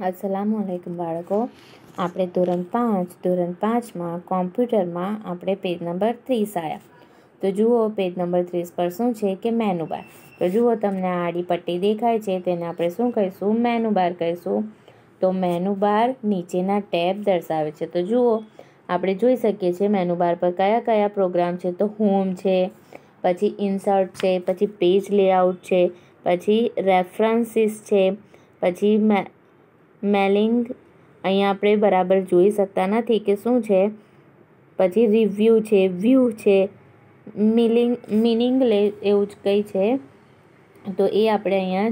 અસલામ વાલેકુમ બાળકો. આપણે ધોરણ પાંચ, ધોરણ પાંચમાં કોમ્પ્યુટરમાં આપણે પેજ નંબર ત્રીસ આવ્યા તો જુઓ, પેજ નંબર ત્રીસ પર શું છે કે મેનુ બાર તો જુઓ, તમને આડી પટ્ટી દેખાય છે. તેને આપણે શું કહીશું? મેનુ બાર કહીશું. તો મેનુ બાર નીચેના ટેબ દર્શાવે છે. તો જુઓ, આપણે જોઈ શકીએ છીએ મેનુ બાર પર કયા કયા પ્રોગ્રામ છે. તો હોમ છે, પછી ઇન્સર્ટ છે, પછી પેજ લેઆઉટ છે, પછી રેફરન્સીસ છે, પછી મેલિંગ અહીંયા આપણે બરાબર જોઈ શકતા નથી કે શું છે. પછી રિવ્યૂ છે, વ્યૂ છે, મિલિંગ, મિનિંગ લે એવું જ કંઈ છે. તો એ આપણે અહીંયા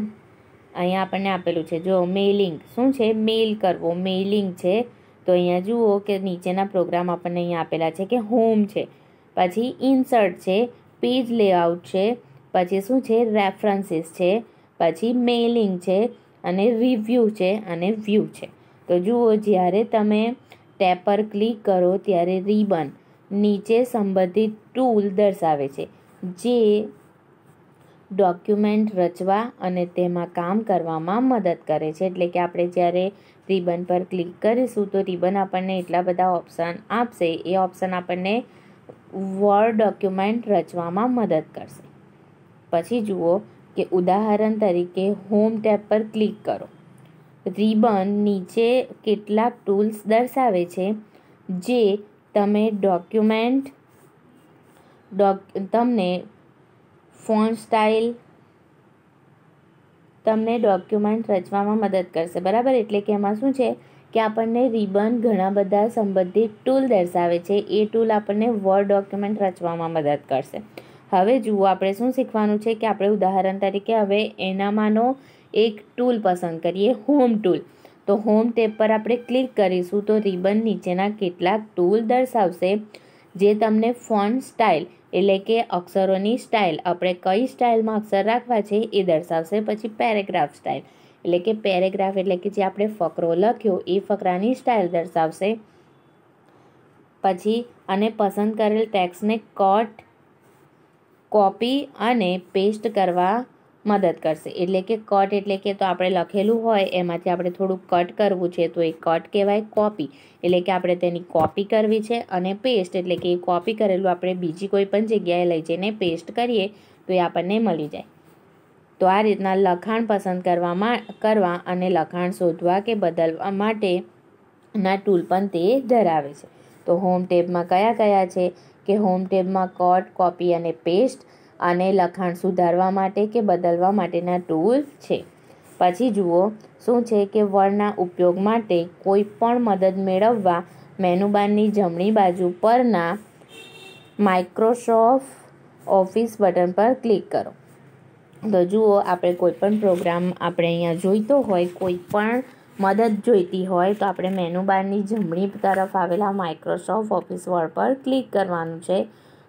અહીંયા આપણને આપેલું છે. જો મેલિંગ, શું છે? મેલ કરવો, મેલિંગ છે. તો અહીંયા જુઓ કે નીચેના પ્રોગ્રામ આપણને અહીંયા આપેલા છે કે હોમ છે. પછી ઇન્સર્ટ છે, પેજ લેઆઉટ છે. પછી શું છે? રેફરન્સીસ છે. પછી મેલિંગ છે. અને રિવ્યૂ છે અને વ્યૂ છે. તો જુઓ, જ્યારે તમે ટેપ પર ક્લિક કરો ત્યારે રિબન નીચે સંબંધિત ટૂલ દર્શાવે છે, જે ડોક્યુમેન્ટ રચવા અને તેમાં કામ કરવામાં મદદ કરે છે. એટલે કે આપણે જ્યારે રિબન પર ક્લિક કરીશું તો રિબન આપણને એટલા બધા ઓપ્શન આપશે, એ ઓપ્શન આપણને વર્ડ ડોક્યુમેન્ટ રચવામાં મદદ કરશે. પછી જુઓ કે ઉદાહરણ તરીકે હોમ ટેબ પર ક્લિક કરો. રિબન નીચે કેટલાક ટૂલ્સ દર્શાવે છે, જે તમે ડોક્યુમેન્ટ ડોક તમને ફોન સ્ટાઇલ તમને ડોક્યુમેન્ટ રચવામાં મદદ કરશે. બરાબર? એટલે કે એમાં શું છે કે આપણને રિબન ઘણા બધા સંબંધિત ટૂલ દર્શાવે છે. એ ટૂલ આપણને વર્ડ ડોક્યુમેન્ટ રચવામાં મદદ કરશે. હવે જુઓ, આપણે શું શીખવાનું છે કે આપણે ઉદાહરણ તરીકે હવે એનામાંનો એક ટૂલ પસંદ કરીએ હોમ ટૂલ તો હોમ ટેબ પર આપણે ક્લિક કરીશું તો રિબન નીચેના કેટલાક ટૂલ દર્શાવશે, જે તમને ફોન સ્ટાઇલ એટલે કે અક્ષરોની સ્ટાઇલ આપણે કઈ સ્ટાઇલમાં અક્ષર રાખવા છે એ દર્શાવશે, પછી પેરેગ્રાફ સ્ટાઇલ એટલે કે પેરેગ્રાફ એટલે કે જે આપણે ફકરો લખ્યો એ ફકરાની સ્ટાઇલ દર્શાવશે. પછી, અને પસંદ કરેલ ટેક્સને કટ કોપી અને પેસ્ટ કરવા મદદ કરશે. એટલે કે કટ એટલે કે તો આપણે લખેલું હોય, એમાંથી આપણે થોડું કટ કરવું છે તો એ કટ કહેવાય કોપી. એટલે કે આપણે તેની કોપી કરવી છે અને પેસ્ટ એટલે કે એ કોપી કરેલું આપણે બીજી કોઈ પણ જગ્યાએ લઈ જઈને પેસ્ટ કરીએ તો એ આપણને મળી જાય. તો આ રીતના લખાણ પસંદ કરવામાં, કરવા અને લખાણ શોધવા કે બદલવા માટેના ટૂલ પણ તે ધરાવે છે. તો હોમ ટેબમાં કયા કયા છે? કે હોમ ટેબમાં કટ, કોપી અને પેસ્ટ અને લખાણ સુધારવા માટે કે બદલવા માટેના ટૂલ છે. પછી જુઓ, શું છે કે વર્ણના ઉપયોગ માટે કોઈ પણ મદદ મેળવવા મેનુબારની જમણી બાજુ પરના માઇક્રોસોફ્ટ ઓફિસ બટન પર ક્લિક કરો. તો જુઓ, આપણે કોઈ પણ પ્રોગ્રામ આપણે અહીંયા જોઈતો હોય, કોઈ પણ મદદ જોઈતી હોય તો આપણે મેનુબારની જમણી તરફ આવેલા માઇક્રોસોફ્ટ ઓફિસ વર્ડ પર ક્લિક કરવાનું છે.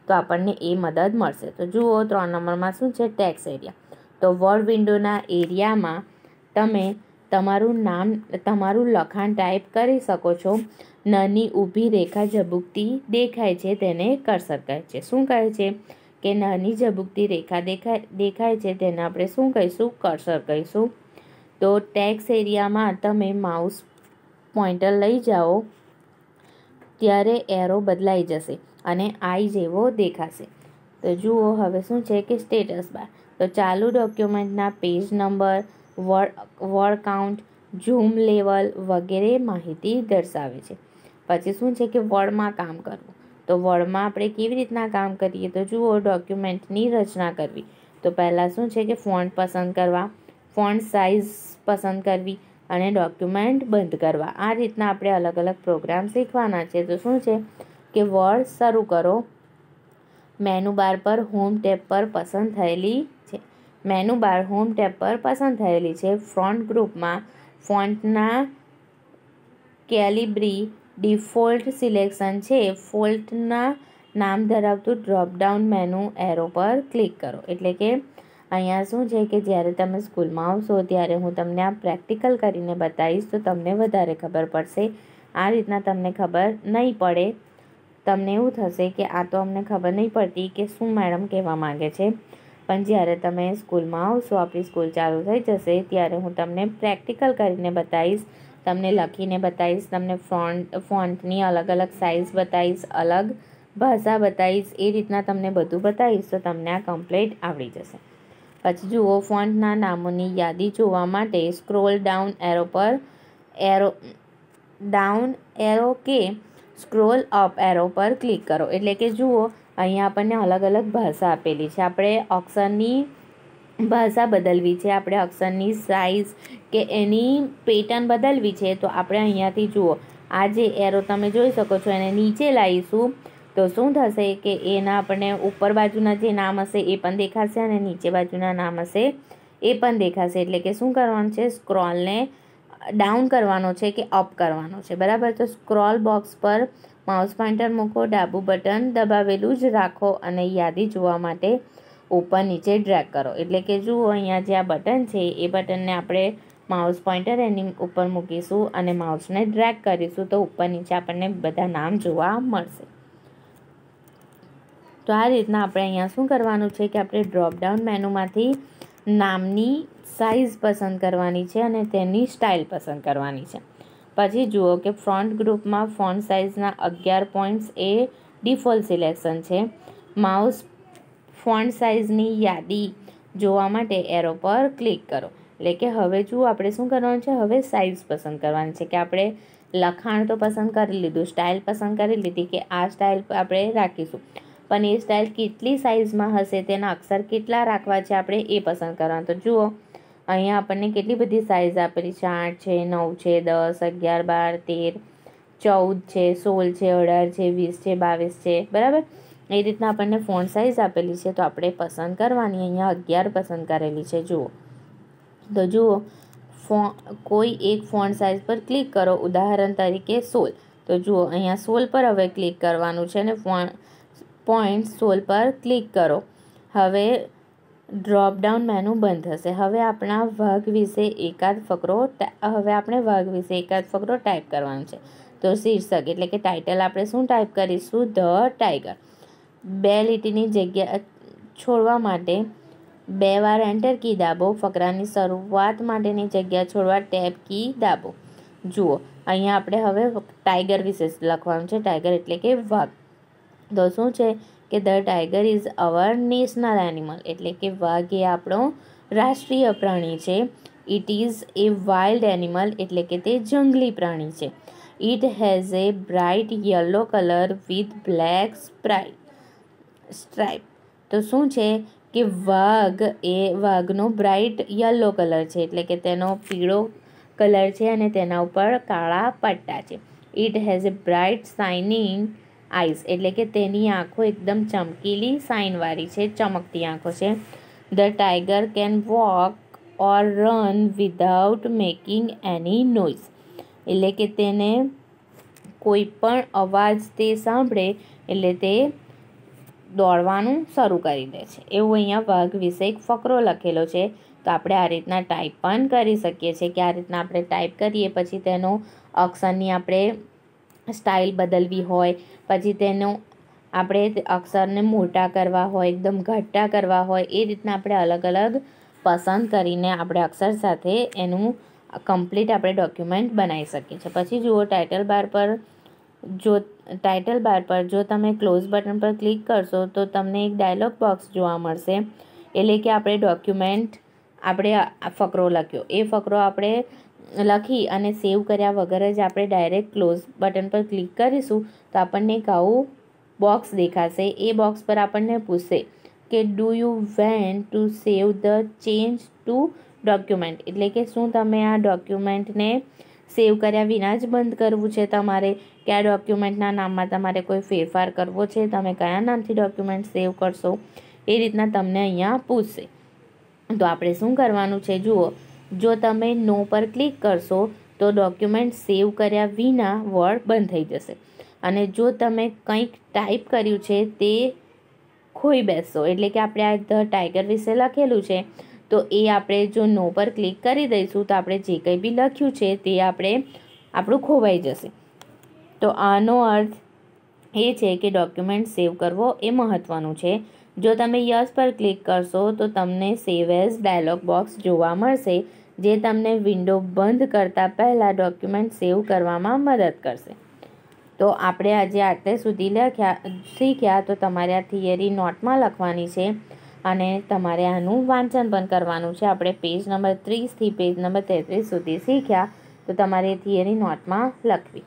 તો આપણને એ મદદ મળશે. તો જુઓ, ત્રણ નંબરમાં શું છે? ટેક્સ એરિયા તો વર્ડ વિન્ડોના એરિયામાં તમે તમારું નામ, તમારું લખાણ ટાઈપ કરી શકો છો. નાની ઊભી રેખા ઝબુકતી દેખાય છે, તેને કર્સર કહે છે. શું કહે છે? કે નાની ઝબુકતી રેખા દેખાય દેખાય છે, તેને આપણે શું કહીશું? કર્સર કહીશું. તો ટેક્સ એરિયામાં તમે માઉસ પોઈન્ટર લઈ જાઓ, ત્યારે એરો બદલાઈ જશે અને આઈ જેવો દેખાશે. તો જુઓ હવે શું છે કે સ્ટેટસ બાર. તો ચાલુ ડોક્યુમેન્ટના page number, Word word count, zoom level વગેરે માહિતી દર્શાવે છે. પછી શું છે કે વર્ડમાં કામ કરવું. તો વર્ડમાં આપણે કેવી રીતના કામ કરીએ? તો જુઓ ડોક્યુમેન્ટની રચના કરવી. તો પહેલાં શું છે કે ફોન્ટ પસંદ કરવા, ફોન્ટ સાઇઝ પસંદ કરવી અને ડોક્યુમેન્ટ બંધ કરવા. આ રીતના આપણે અલગ અલગ પ્રોગ્રામ શીખવાના છે. તો શું છે કે વર્ડ શરૂ કરો. મેનુ બાર પર હોમ ટેબ પર પસંદ થયેલી છે. મેનુ બાર હોમ ટેબ પર પસંદ થયેલી છે. ફ્રન્ટ ગ્રુપમાં ફોન્ટના કેલિબ્રી ડિફોલ્ટ સિલેક્શન છે. ફોલ્ટના નામ ધરાવતું ડ્રોપડાઉન મેનુ એરો પર ક્લિક કરો. એટલે કે અહીંયા શું છે કે જ્યારે તમે સ્કૂલમાં આવશો, ત્યારે હું તમને આ પ્રેક્ટિકલ કરીને બતાવીશ, તો તમને વધારે ખબર પડશે. આ રીતના તમને ખબર નહીં પડે. તમને એવું થશે કે આ તો અમને ખબર નહીં પડતી કે શું મેડમ કહેવા માગે છે. પણ જ્યારે તમે સ્કૂલમાં આવશો, આપણી સ્કૂલ ચાલુ થઈ જશે, ત્યારે હું તમને પ્રેક્ટિકલ કરીને બતાવીશ, તમને લખીને બતાવીશ, તમને ફોન્ટ ફોન્ટની અલગ અલગ સાઇઝ બતાવીશ, અલગ ભાષા બતાવીશ, એ રીતના તમને બધું બતાવીશ, તો તમને આ કમ્પ્લેટ આવડી જશે. પછી જુઓ ફોન્ટના નામોની યાદી જોવા માટે સ્ક્રોલ ડાઉન એરો પર એરો, ડાઉન એરો કે સ્ક્રોલ અપ એરો પર ક્લિક કરો. એટલે કે જુઓ, અહીંયા આપણને અલગ અલગ ભાષા આપેલી છે. આપણે અક્ષરની ભાષા બદલવી છે, આપણે અક્ષરની સાઇઝ કે એની પેટર્ન બદલવી છે, તો આપણે અહીંયાથી જુઓ. આ જે એરો તમે જોઈ શકો છો, એને નીચે લાવીશું. તો શું થશે કે એના આપણને ઉપર બાજુના જે નામ હશે એ પણ દેખાશે અને નીચે બાજુના નામ હશે એ પણ દેખાશે. એટલે કે શું કરવાનું છે? સ્ક્રોલને ડાઉન કરવાનો છે કે અપ કરવાનો છે. બરાબર? તો સ્ક્રોલ બોક્સ પર માઉસ પોઇન્ટર મૂકો, ડાબું બટન દબાવેલું જ રાખો અને યાદી જોવા માટે ઉપર નીચે ડ્રેગ કરો. એટલે કે જુઓ, અહીંયા જે આ બટન છે, એ બટનને આપણે માઉસ પોઇન્ટર એની ઉપર મૂકીશું અને માઉસને ડ્રેગ કરીશું તો ઉપર નીચે આપણને બધા નામ જોવા મળશે. તો આ રીતના આપણે અહીંયા શું કરવાનું છે કે આપણે ડ્રોપડાઉન મેનુમાંથી નામની સાઇઝ પસંદ કરવાની છે અને તેની સ્ટાઇલ પસંદ કરવાની છે. પછી જુઓ કે ફ્રન્ટ ગ્રુપમાં ફોન સાઇઝના અગિયાર પોઈન્ટ્સ એ ડિફોલ્ટ સિલેક્શન છે. માઉસ ફોન્ટ સાઇઝની યાદી જોવા માટે એરો પર ક્લિક કરો. એટલે કે હવે જુઓ આપણે શું કરવાનું છે? હવે સાઇઝ પસંદ કરવાની છે કે આપણે લખાણ તો પસંદ કરી લીધું સ્ટાઇલ પસંદ કરી લીધી કે આ સ્ટાઇલ આપણે રાખીશું. એ સ્ટાઇલ કેટલી સાઇઝમાં હશે તેના અક્ષર કેટલા રાખવા છે આપણે એ પસંદ કરવાનું. તો જુઓ, અહીંયા આપણને કેટલી બધી સાઇઝ આપેલી છે. આઠ છે, નવ છે, દસ, અગિયાર, બાર, તેર, ચૌદ છે, સોળ છે, અઢાર છે, વીસ છે, બાવીસ છે. બરાબર? એ રીતના આપણને ફોન સાઇઝ આપેલી છે. તો આપણે પસંદ કરવાની અહીંયા અગિયાર પસંદ કરેલી છે. જુઓ. તો જુઓ, ફો, કોઈ એક ફોન સાઇઝ પર ક્લિક કરો. ઉદાહરણ તરીકે સોલ તો જુઓ, અહીંયા સોલ પર હવે ક્લિક કરવાનું છે અને ફોન પોઈન્ટ સોલ પર ક્લિક કરો. હવે ડ્રોપડાઉન મેનુ બંધ થશે. હવે આપણા વાઘ વિશે એકાદ ફકરો હવે આપણે વાઘ વિશે એકાદ ફકરો ટાઈપ કરવાનો છે. તો શીર્ષક એટલે કે ટાઇટલ આપણે શું ટાઈપ કરીશું? ધ ટાઈગર બે લીટીની જગ્યા છોડવા માટે બે વાર એન્ટર કી દાબો. ફકરાની શરૂઆત માટેની જગ્યા છોડવા ટેબ કી દાબો. જુઓ, અહીંયા આપણે હવે ટાઈગર વિશે લખવાનું છે. ટાઈગર એટલે કે વાઘ. તો શું છે કે the tiger is our national animal એટલે કે વાઘ એ આપણો રાષ્ટ્રીય પ્રાણી છે. It is a wild animal એટલે કે તે જંગલી પ્રાણી છે. It has a bright yellow colour with black sprite stripe. તો શું છે કે વાઘ એ વાઘનો બ્રાઇટ યલો કલર છે એટલે કે તેનો પીળો કલર છે અને તેના ઉપર કાળા પટ્ટા છે. It has a bright shining eyes એટલે કે તેની આંખો એકદમ ચમકીલી સાઇનવાળી છે, ચમકતી આંખો છે. The tiger can walk or run without making any noise, એટલે કે તેને કોઈ પણ અવાજ તે સાંભળે, એટલે તે દોડવાનું શરૂ કરી દે છે. એવું અહીંયા વાઘ વિશે એક ફકરો લખેલો છે. તો આપણે આ રીતના ટાઈપ પણ કરી શકીએ છીએ, કે આ રીતના આપણે ટાઈપ કરીએ, પછી તેનો અક્ષરની આપણે સ્ટાઇલ બદલવી હોય, પછી તેનું આપણે અક્ષરને મોટા કરવા હોય, એકદમ ઘટ્ટા કરવા હોય, એ રીતના આપણે અલગ અલગ પસંદ કરીને આપણે અક્ષર સાથે એનું કમ્પ્લીટ આપણે ડોક્યુમેન્ટ બનાવી શકીએ છીએ. પછી જુઓ, ટાઇટલ બાર પર જો, ટાઇટલ બાર પર જો તમે ક્લોઝ બટન પર ક્લિક કરશો, તો તમને એક ડાયલોગ બોક્સ જોવા મળશે. એટલે કે આપણે ડોક્યુમેન્ટ, આપણે ફકરો લખ્યો. એ ફકરો આપણે લખી અને સેવ કર્યા વગર જ આપણે ડાયરેક્ટ ક્લોઝ બટન પર ક્લિક કરીશું, તો આપણને એક આવું બોક્સ દેખાશે. એ બોક્સ પર આપણને પૂછશે કે do you want to save the change to document એટલે કે, શું તમે આ ડોક્યુમેન્ટને સેવ કર્યા વિના જ બંધ કરવું છે તમારે? કે આ ડોક્યુમેન્ટના નામમાં તમારે કોઈ ફેરફાર કરવો છે? તમે કયા નામથી ડોક્યુમેન્ટ સેવ કરશો? એ રીતના તમને અહીંયા પૂછશે. તો આપણે શું કરવાનું છે? જુઓ જો તમે નો પર ક્લિક કરશો, તો ડોક્યુમેન્ટ સેવ કર્યા વિના વર્ડ બંધ થઈ જશે. અને જો તમે કંઈક ટાઈપ કર્યું છે, તે ખોઈ બેસશો. એટલે કે આપણે આ ધ ટાઈગર વિશે લખેલું છે, તો એ આપણે જો નો પર ક્લિક કરી દઈશું, તો આપણે જે કંઈ બી લખ્યું છે, તે આપણે આપણું ખોવાઈ જશે. તો આનો અર્થ એ છે કે ડોક્યુમેન્ટ સેવ કરવો એ મહત્ત્વનું છે. જો તમે યસ પર ક્લિક કરશો, તો તમને સેવ એઝ ડાયલોગ બોક્સ જોવા મળશે. જે તમને વિન્ડો બંધ કરતાં પહેલાં ડોક્યુમેન્ટ સેવ કરવામાં મદદ કરશે. તો આપણે આજે આટલે સુધી લખ્યા, શીખ્યા. તો તમારે આ થિયરી નોટમાં લખવાની છે અને તમારે આનું વાંચન પણ કરવાનું છે. આપણે પેજ નંબર ત્રીસથી પેજ નંબર તેત્રીસ સુધી શીખ્યા. તો તમારે થિયરી નોટમાં લખવી.